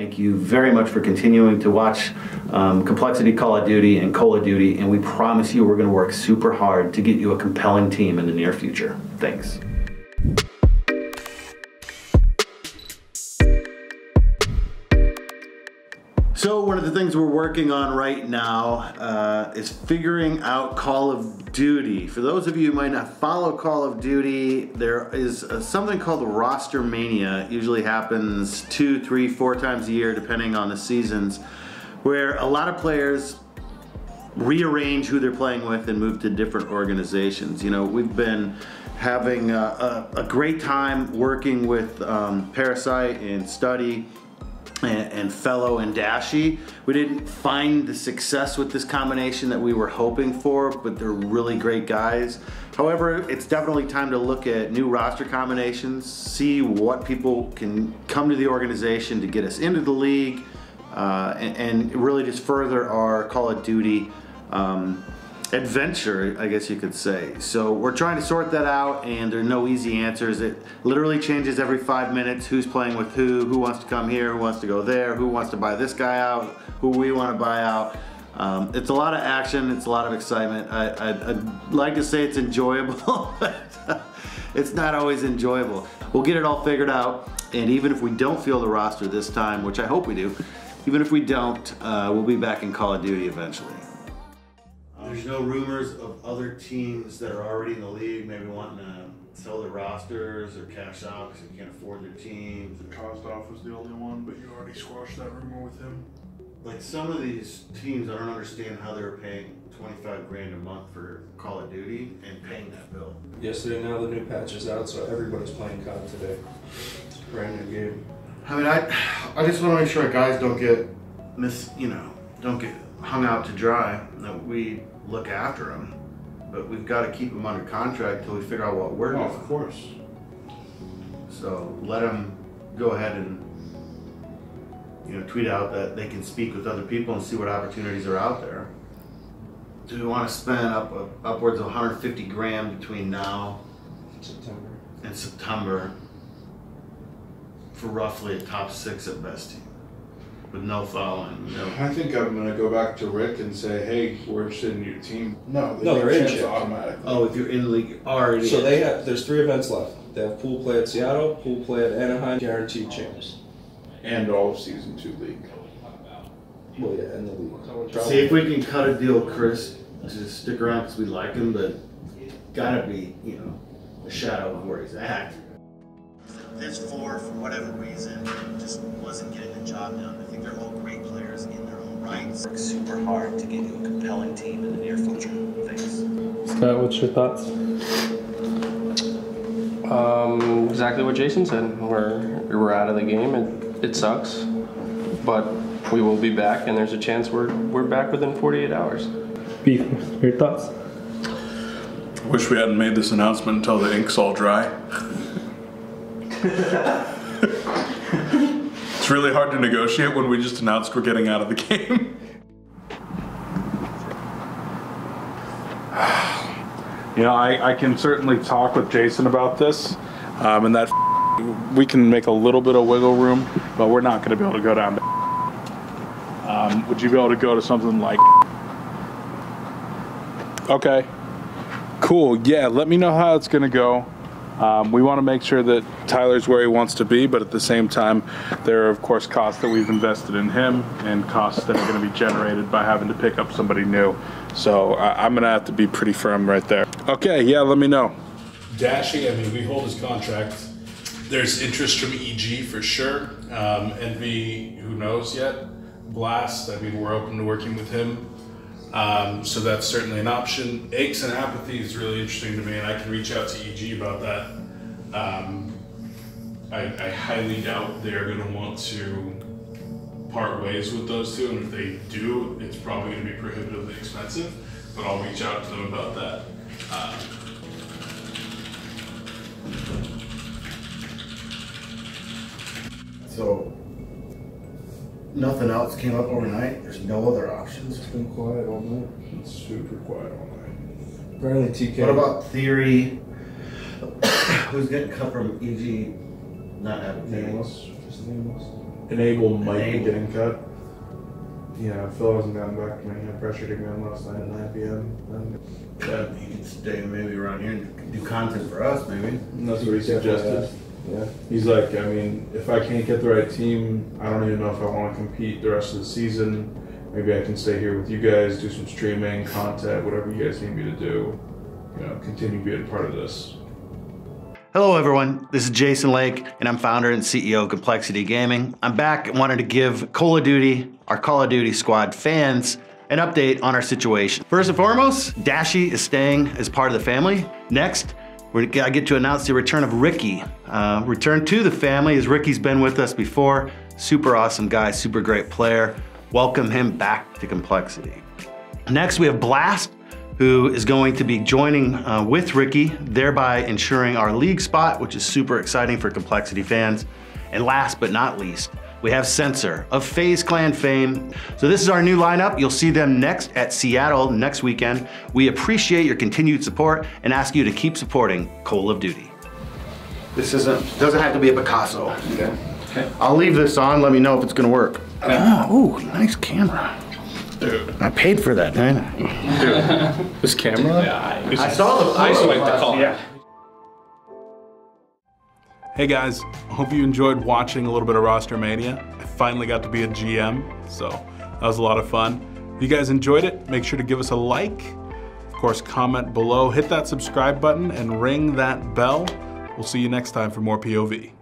Thank you very much for continuing to watch um, Complexity Call of Duty and Call of Duty, and we promise you we're going to work super hard to get you a compelling team in the near future. Thanks. So one of the things we're working on right now uh, is figuring out Call of Duty. For those of you who might not follow Call of Duty, there is uh, something called roster mania. It usually happens two, three, four times a year, depending on the seasons, where a lot of players rearrange who they're playing with and move to different organizations. You know, we've been having a, a, a great time working with um, Parasite and Study and, and Felo and Dashy. We didn't find the success with this combination that we were hoping for, but they're really great guys. However, it's definitely time to look at new roster combinations, see what people can come to the organization to get us into the league, uh, and, and, really just further our Call of Duty um, adventure, I guess you could say. So we're trying to sort that out and there are no easy answers. It literally changes every five minutes who's playing with who, who wants to come here, who wants to go there, who wants to buy this guy out, who we want to buy out. Um, it's a lot of action, it's a lot of excitement. I, would like to say it's enjoyable, but it's not always enjoyable. We'll get it all figured out and even if we don't feel the roster this time, which I hope we do, even if we don't, uh, we'll be back in Call of Duty eventually. There's no rumors of other teams that are already in the league maybe wanting to sell their rosters or cash out because they can't afford their teams. Kostoff was the only one, but you already squashed that rumor with him. Like some of these teams, I don't understand how they're paying 25 grand a month for Call of Duty and paying that bill. Yesterday, now the new patch is out, so everybody's playing COD today. Brand new game. I mean, I, I just want to make sure guys don't get miss, you know, don't get hung out to dry. That we look after them, but we've got to keep them under contract till we figure out what we're oh, doing. Of course. So let them go ahead and you know tweet out that they can speak with other people and see what opportunities are out there. Do we want to spend up uh, upwards of 150 grand between now September. and September for roughly a top six at best team? With no following. No. I think I'm gonna go back to Rick and say, hey, we're interested in your team. No, they no, they're in chip. automatically. Oh, if you're in the league already. So they have. There's three events left. They have pool play at Seattle, pool play at Anaheim, guaranteed champs, and all of season two league. Well, yeah, and the league. See if we can cut a deal, Chris, to stick around because we like him, but gotta be, you know, a shadow of where he's at. This four, for whatever reason, just wasn't getting the job done I think they're all great players in their own rights. Work super hard to get you a compelling team in the near future. Thanks. Scott, what's your thoughts? Um, exactly what Jason said. We're we're out of the game. It it sucks, but we will be back, and there's a chance we're we're back within 48 hours. Beef, your thoughts? Wish we hadn't made this announcement until the ink's all dry. It's really hard to negotiate when we just announced we're getting out of the game. you know, I, I can certainly talk with Jason about this, um, and that we can make a little bit of wiggle room, but we're not going to be able to go down to. Um, would you be able to go to something like? Okay, cool. Yeah, let me know how it's going to go. Um, we want to make sure that Tyler's where he wants to be, but at the same time, there are of course costs that we've invested in him and costs that are going to be generated by having to pick up somebody new. So uh, I'm going to have to be pretty firm right there. Okay, yeah, let me know. Dashy, I mean, we hold his contract. There's interest from EG for sure. Um, Envy, who knows yet? Blazt, I mean, we're open to working with him. Um, so that's certainly an option. Aches and Apathy is really interesting to me, and I can reach out to EG about that. Um, I, I, highly doubt they're going to want to part ways with those two, and if they do, it's probably going to be prohibitively expensive. But I'll reach out to them about that. Um, nothing else came up overnight. There's no other options. It's been quiet all night. It's super quiet all night. Apparently TK. What about theory? Who's getting cut from EG? Not Nameless. Just nameless. Enable might be getting cut. Yeah, Phil hasn't gotten back to me. I pressured him again last night at 9 p.m. And Yeah, he could stay maybe around here and do content for us, maybe. that's what he suggested. Yeah. He's like, I mean, if I can't get the right team, I don't even know if I want to compete the rest of the season. Maybe I can stay here with you guys, do some streaming, content, whatever you guys need me to do. You know, continue being part of this. Hello, everyone. This is Jason Lake, and I'm founder and CEO of Complexity Gaming. I'm back and wanted to give Call of Duty, our Call of Duty squad fans, an update on our situation. First and foremost, Dashy is staying as part of the family. Next, I get to announce the return of Ricky. Uh, return to the family as Ricky's been with us before. Super awesome guy, super great player. Welcome him back to Complexity. Next, we have Blazt, who is going to be joining uh, with Ricky, thereby ensuring our league spot, which is super exciting for Complexity fans. And last but not least, we have Censor of FaZe Clan fame. So this is our new lineup. You'll see them next at Seattle next weekend. We appreciate your continued support and ask you to keep supporting Call of Duty. This isn't doesn't have to be a Picasso. Okay. okay. I'll leave this on. Let me know if it's gonna work. Oh, ooh, nice camera. Dude. I paid for that, man. Dude, this camera? Yeah, I saw the. I like the call. Yeah. Hey guys, hope you enjoyed watching a little bit of Roster Mania. I finally got to be a GM, so that was a lot of fun. If you guys enjoyed it, make sure to give us a like. Of course, comment below, hit that subscribe button, and ring that bell. We'll see you next time for more POV.